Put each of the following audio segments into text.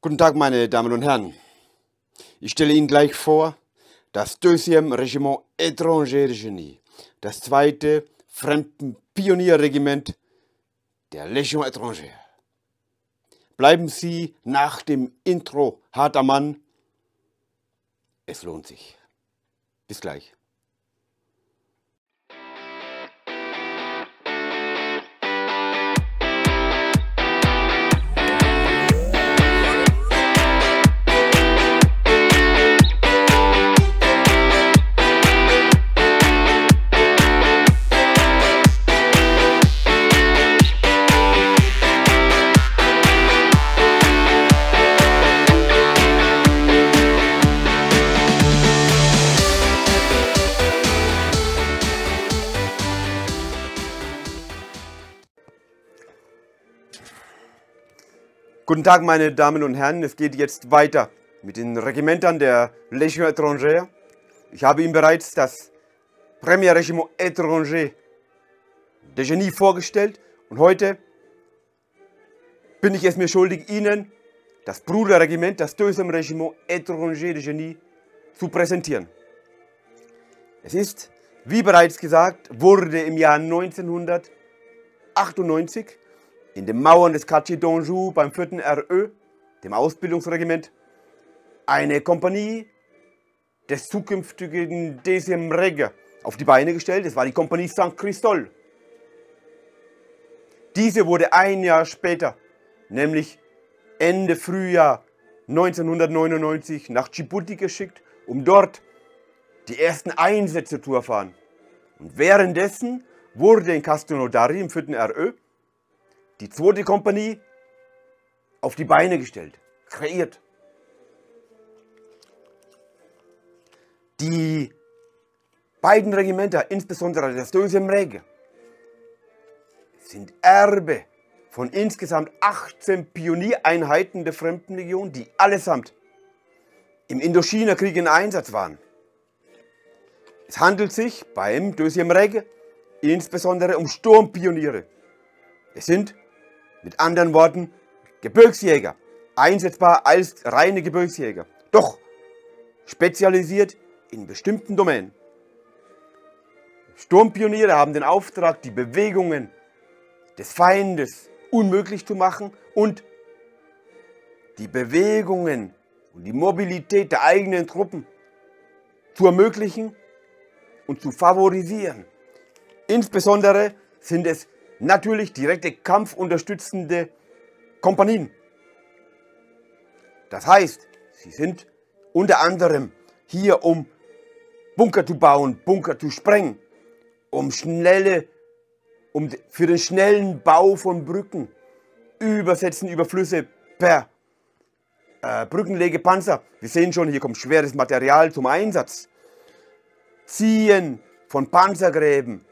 Guten Tag, meine Damen und Herren. Ich stelle Ihnen gleich vor das Deuxième Regiment Étranger de Genie, das zweite Fremdenpionierregiment der Légion étrangère. Bleiben Sie nach dem Intro harter Mann. Es lohnt sich. Bis gleich. Guten Tag, meine Damen und Herren. Es geht jetzt weiter mit den Regimentern der Légion étrangère. Ich habe Ihnen bereits das Premier Regiment étranger de Genie vorgestellt und heute bin ich es mir schuldig, Ihnen das Bruderregiment, das Deuxième Regiment étranger de Genie zu präsentieren. Es ist, wie bereits gesagt, wurde im Jahr 1998 in den Mauern des Quartier d'Anjou beim 4. RÖ, dem Ausbildungsregiment, eine Kompanie des zukünftigen Deuxième Rege auf die Beine gestellt. Es war die Kompanie St. Christol. Diese wurde ein Jahr später, nämlich Ende Frühjahr 1999, nach Djibouti geschickt, um dort die ersten Einsätze zu erfahren. Und währenddessen wurde in Castelnaudary im 4. RÖ die zweite Kompanie auf die Beine gestellt, kreiert. Die beiden Regimenter, insbesondere das Deuxième Rege, sind Erbe von insgesamt 18 Pioniereinheiten der Fremdenlegion, die allesamt im Indochina-Krieg in Einsatz waren. Es handelt sich beim Deuxième Rege insbesondere um Sturmpioniere. Es sind mit anderen Worten, Gebirgsjäger, einsetzbar als reine Gebirgsjäger, doch spezialisiert in bestimmten Domänen. Sturmpioniere haben den Auftrag, die Bewegungen des Feindes unmöglich zu machen und die Bewegungen und die Mobilität der eigenen Truppen zu ermöglichen und zu favorisieren. Insbesondere sind es natürlich direkte kampfunterstützende Kompanien. Das heißt, sie sind unter anderem hier, um Bunker zu bauen, Bunker zu sprengen, um schnelle, um für den schnellen Bau von Brücken, Übersetzen über Flüsse per äh, Brückenlegepanzer. Wir sehen schon, hier kommt schweres Material zum Einsatz. Ziehen von Panzergräben,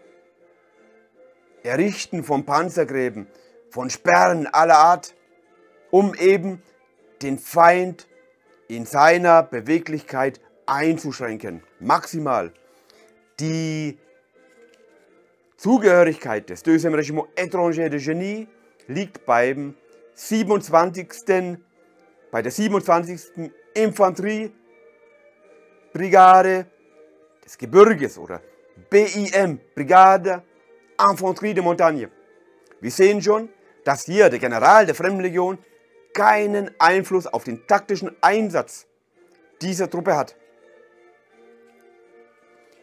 Errichten von Panzergräben, von Sperren aller Art, um eben den Feind in seiner Beweglichkeit einzuschränken, maximal. Die Zugehörigkeit des Deuxième Regiment étranger de Genie liegt beim 27. bei der 27. Infanteriebrigade des Gebirges oder BIM, Brigade Infanterie de Montagne. Wir sehen schon, dass hier der General der Fremdenlegion keinen Einfluss auf den taktischen Einsatz dieser Truppe hat.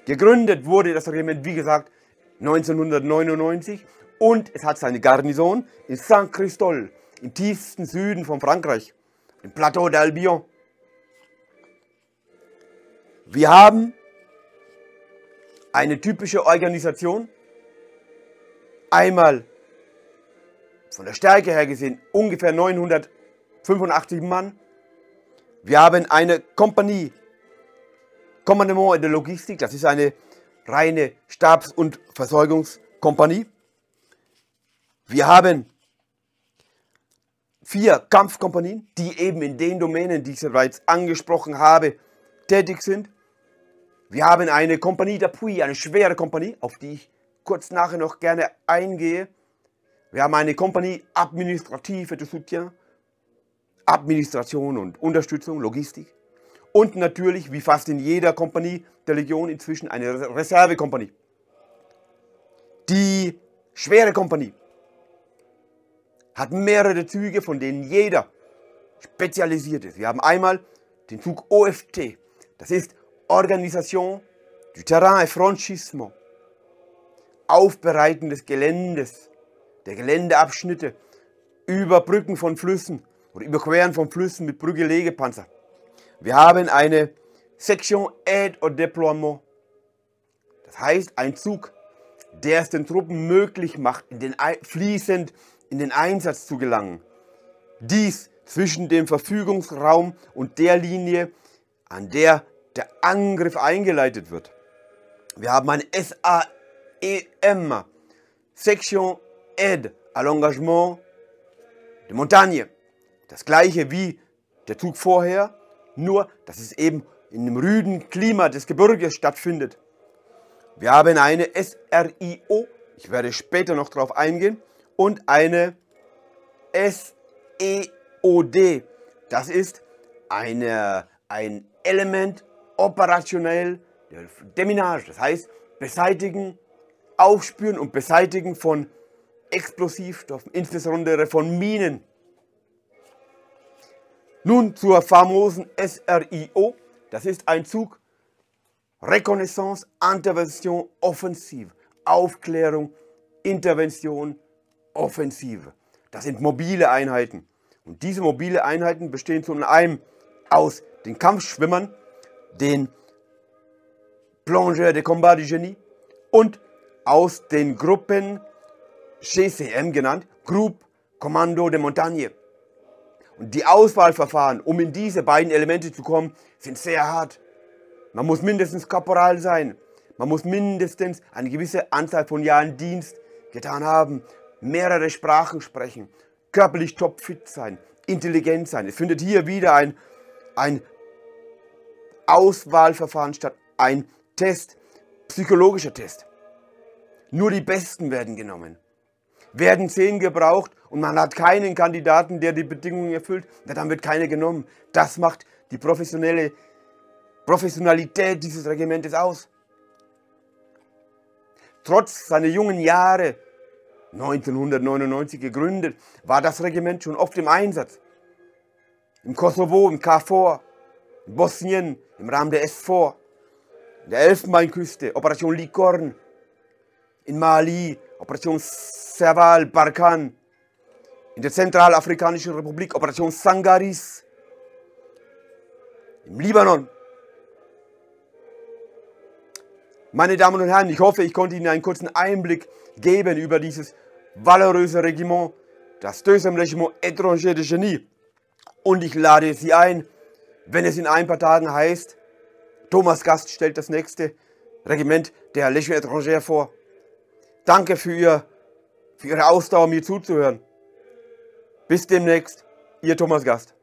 Gegründet wurde das Regiment, wie gesagt, 1999 und es hat seine Garnison in Saint-Christol, im tiefsten Süden von Frankreich, im Plateau d'Albion. Wir haben eine typische Organisation, einmal von der Stärke her gesehen ungefähr 985 Mann. Wir haben eine Kompanie, Kommandement der Logistik, das ist eine reine Stabs- und Versorgungskompanie. Wir haben vier Kampfkompanien, die eben in den Domänen, die ich bereits angesprochen habe, tätig sind. Wir haben eine Kompanie d'Appui, eine schwere Kompanie, auf die ich kurz nachher noch gerne eingehe. Wir haben eine Kompanie Administrative de Soutien, Administration und Unterstützung, Logistik. Und natürlich, wie fast in jeder Kompanie der Legion, inzwischen eine Reservekompanie. Die schwere Kompanie hat mehrere Züge, von denen jeder spezialisiert ist. Wir haben einmal den Zug OFT, das ist Organisation du Terrain et Franchissement, Aufbereiten des Geländes, der Geländeabschnitte, Überbrücken von Flüssen oder Überqueren von Flüssen mit Brücke-Legepanzer. Wir haben eine Section Aide au Déploiement, das heißt ein Zug, der es den Truppen möglich macht, in den, fließend in den Einsatz zu gelangen. Dies zwischen dem Verfügungsraum und der Linie, an der der Angriff eingeleitet wird. Wir haben ein SAEM, Section Aide à l'Engagement de Montagne. Das gleiche wie der Zug vorher, nur dass es eben in dem rüden Klima des Gebirges stattfindet. Wir haben eine SRIO, ich werde später noch darauf eingehen, und eine SEOD. Das ist eine, ein Element operationell der Deminage, das heißt beseitigen, aufspüren und beseitigen von Explosivstoffen, insbesondere von Minen. Nun zur famosen SRIO, das ist ein Zug Reconnaissance, Intervention, Offensive, Aufklärung, Intervention, Offensive. Das sind mobile Einheiten. Und diese mobile Einheiten bestehen zum einen aus den Kampfschwimmern, den Plongeurs de Combat du Genie und aus den Gruppen GCM genannt, Group Commando de Montagne. Und die Auswahlverfahren, um in diese beiden Elemente zu kommen, sind sehr hart. Man muss mindestens Korporal sein. Man muss mindestens eine gewisse Anzahl von Jahren Dienst getan haben, mehrere Sprachen sprechen, körperlich topfit sein, intelligent sein. Es findet hier wieder ein, ein Auswahlverfahren statt, ein Test, psychologischer Test. Nur die Besten werden genommen. Werden zehn gebraucht und man hat keinen Kandidaten, der die Bedingungen erfüllt, dann wird keiner genommen. Das macht die professionelle Professionalität dieses Regimentes aus. Trotz seiner jungen Jahre, 1999 gegründet, war das Regiment schon oft im Einsatz. Im Kosovo, im KFOR, in Bosnien, im Rahmen der S4, in der Elfenbeinküste, Operation Licorne, in Mali, Operation Serval, Barkan, in der Zentralafrikanischen Republik, Operation Sangaris, im Libanon, Meine Damen und Herren, ich hoffe, ich konnte Ihnen einen kurzen Einblick geben über dieses valeuröse Regiment, das Deuxième Regiment Étranger de Genie. Und ich lade Sie ein, wenn es in ein paar Tagen heißt, Thomas Gast stellt das nächste Regiment der Légion Étrangère vor. Danke für, Ihr, für Ihre Ausdauer, mir zuzuhören. Bis demnächst, Ihr Thomas Gast.